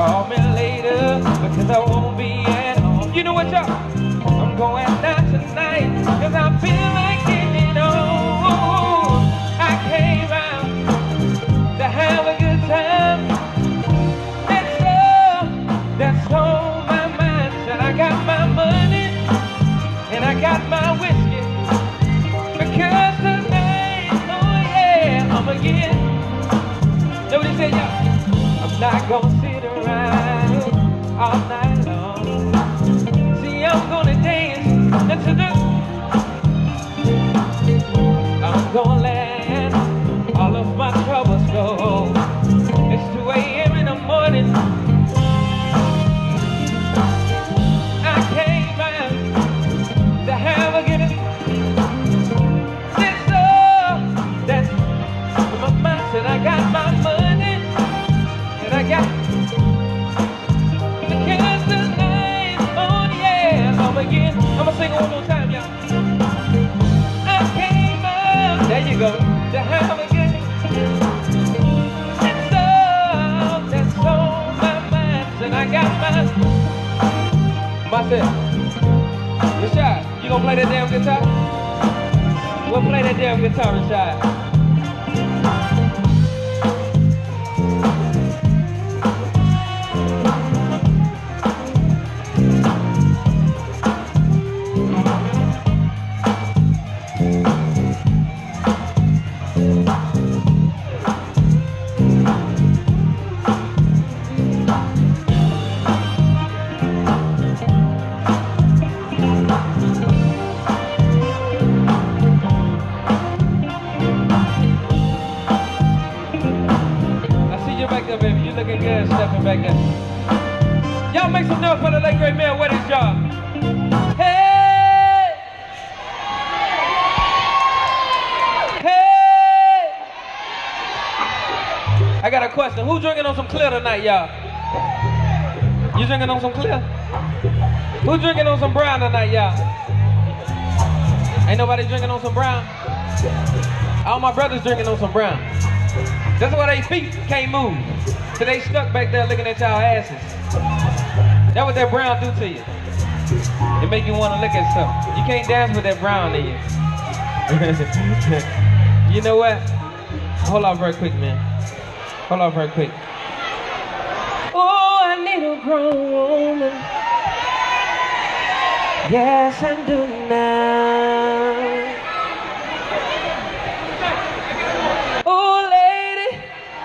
Call me later because I won't be at home. You know what, y'all? I'm going out tonight because I feel like getting on. I came out to have a good time. That's all that's on my mind. Said I got my money and I got my whiskey Myself, Rashad, you gonna play that damn guitar? We'll play that damn guitar, Rashad. Looking good, stepping back there. Y'all make some noise for the late great man. What is y'all? Hey! Hey! I got a question. Who drinking on some clear tonight, y'all? You drinking on some clear? Who drinking on some brown tonight, y'all? Ain't nobody drinking on some brown? All my brothers drinking on some brown. That's why they feet can't move. So they stuck back there looking at y'all asses. That what that brown do to you. It make you want to look at something. You can't dance with that brown in you. you know what? Hold on very quick, man. Hold on very quick. Oh, I need a grown woman. Yes, I do now.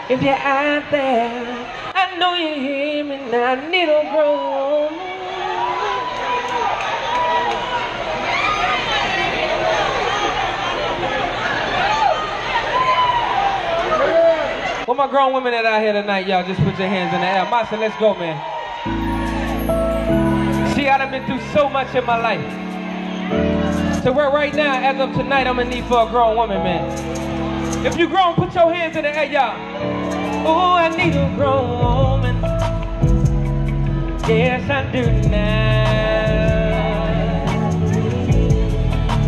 If you're out there, I know you hear me now. I need a grown woman. Where my grown women that out here tonight, y'all? Just put your hands in the air. Masa, let's go, man. See, I done been through so much in my life. So where right now, as of tonight, I'm in need for a grown woman, man. If you grown, put your hands in the air, y'all. Oh, I need a grown woman. Yes, I do now.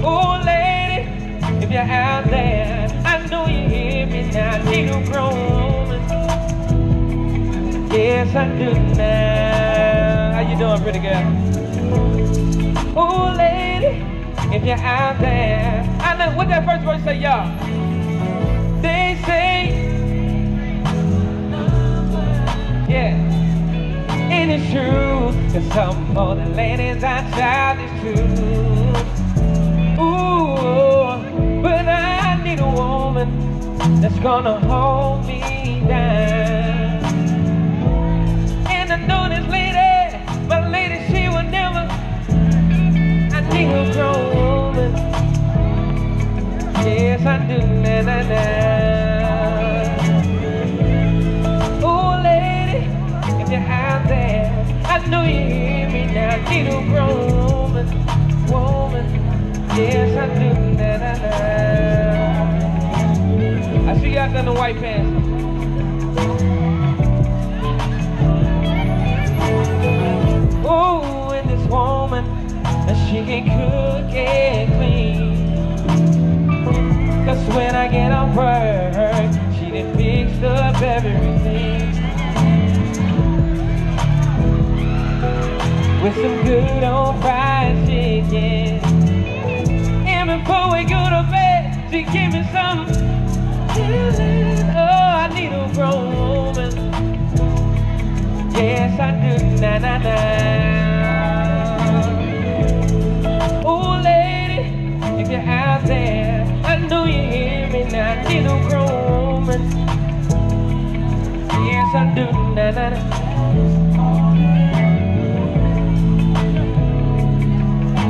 Oh, lady, if you're out there, I know you hear me now. I need a grown woman. Yes, I do now. How you doing, pretty girl? Oh, lady, if you're out there, I know what that first verse say, y'all. They say, yeah, and it's true. Cause some of the ladies I are childish too. Ooh, but I need a woman that's gonna hold me down. And I know this lady, my lady, she will never. I need a grown woman. Yes, I do, na na na. If you're out there, I know you hear me now. A grown woman, woman. Yes, I do, na na na. I see you there in the white pants. Oh, and this woman, she can cook and clean. Cause when I get off work, I. Oh, lady, if you're out there, I know you hear me now. No grown woman. Yes, I do.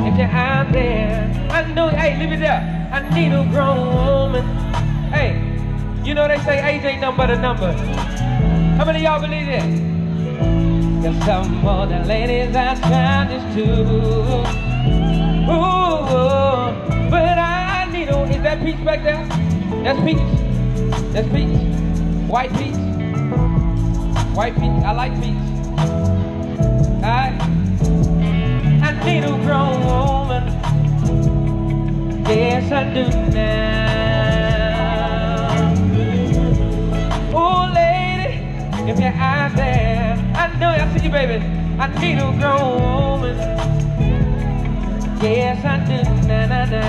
If you're out there, I know. Hey, leave it there. I need a grown woman. Hey, you know they say age ain't nothing but a number. How many y'all believe that? Cause some more than ladies are childish too. Ooh, but I need a. Is that peach back there? That's peach. That's peach. White peach. White peach. I like peach. Alright. I need a grown woman. Yes, I do now. Oh, lady, if you're out there, I see you, baby. I need a grown woman. Yes, I do na na na.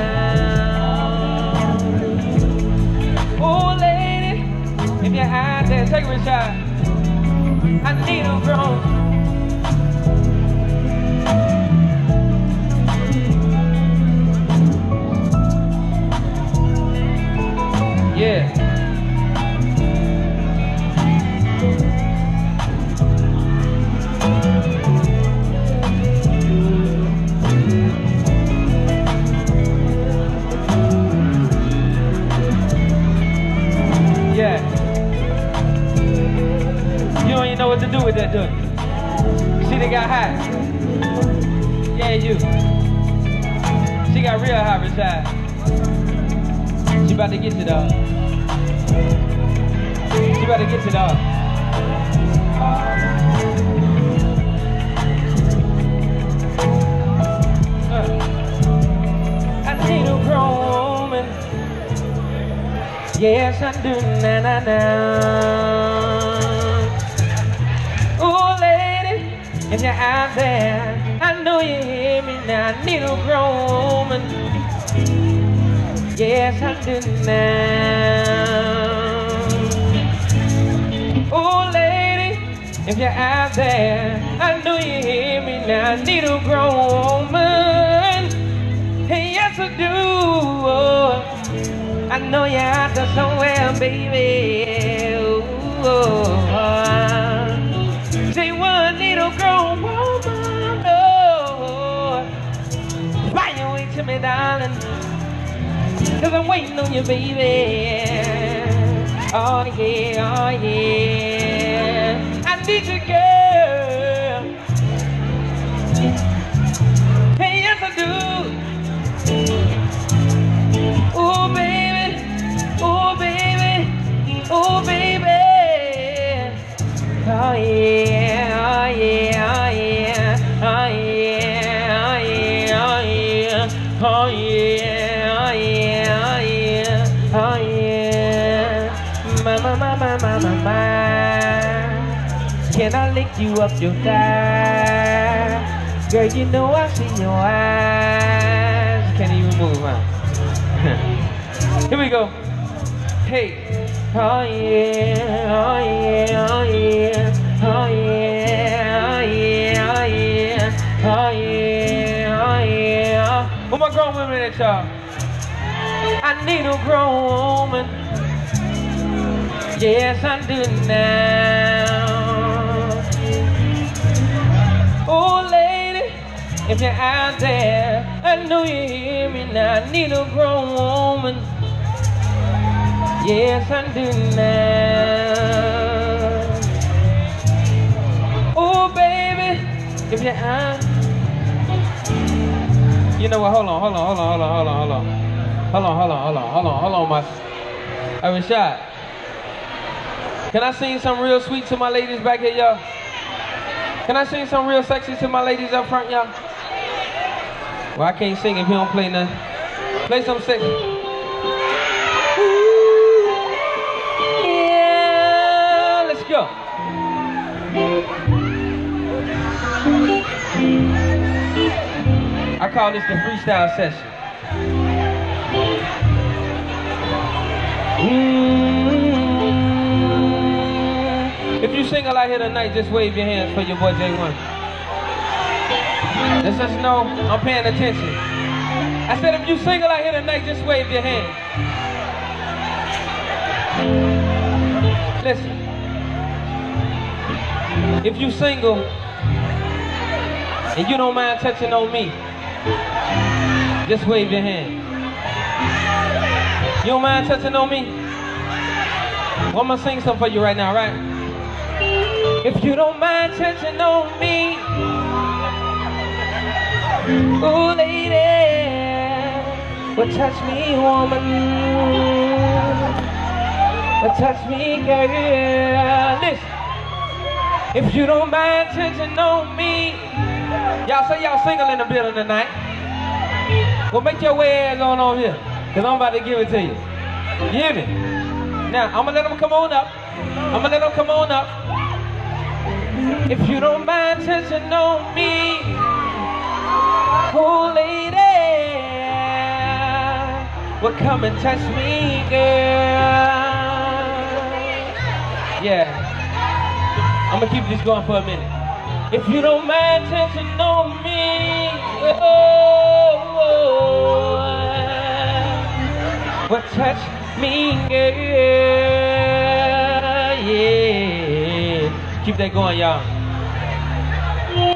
Oh, lady, if you're out there, take a shot. I need a grown. She about to get you, dog. She about to get you, dog. I need a grown woman. Yes, I do. Na na na. Oh, lady, if you're out there, I know you hear me now. I need a grown woman. Yes, I do now. Oh, lady, if you're out there, I know you hear me now. I need a grown woman. Hey, yes, I do. Oh, I know you're out there somewhere, baby. Ooh, say one need a grown woman. Oh, find your way to me, darling. Cause I'm waiting on you, baby. Oh yeah, oh yeah. I need you, girl. My, my. Can I lick you up your thigh? Girl, you know I see your eyes. Can't even move, huh? Here we go. Hey. Oh yeah, oh yeah, oh yeah, oh yeah, oh yeah, oh yeah, oh yeah, oh yeah. Where my grown women at y'all? I need a grown woman. Yes, I do now. Oh, lady, if you're out there, I know you hear me now. I need a grown woman. Yes, I do now. Oh, baby, if you're out. You know what? Hold on, hold on, hold on, hold on, hold on, hold on. Hold on, hold on, hold on, hold on, hold on, my. I was shot. Can I sing some real sweet to my ladies back here, y'all? Can I sing some real sexy to my ladies up front, y'all? Well, I can't sing if you don't play nothing. Play some sexy. Yeah, let's go. I call this the freestyle session. Out here tonight, just wave your hands for your boy J-Wonn. Let's just know I'm paying attention. I said if you single out here tonight, just wave your hand. Listen. If you single and you don't mind touching on me, just wave your hand. You don't mind touching on me? I'm gonna sing something for you right now, right? If you don't mind touching on me, ooh, lady, well, touch me, woman, well, touch me, girl. Listen, if you don't mind touching on me, y'all say y'all single in the building tonight. Well, make your way ass on over here, cause I'm about to give it to you. You hear me? Now, I'm gonna let them come on up. I'm gonna let them come on up. If you don't mind touching on me, oh lady, well come and touch me, girl. Yeah, I'm gonna keep this going for a minute. If you don't mind touching on me, oh, well touch me, girl. Yeah, keep that going, y'all.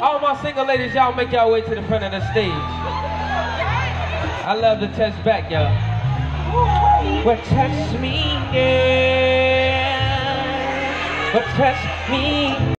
All my single ladies, y'all make y'all way to the front of the stage. I love to touch back, y'all. Well, touch me, girl. Well, touch me.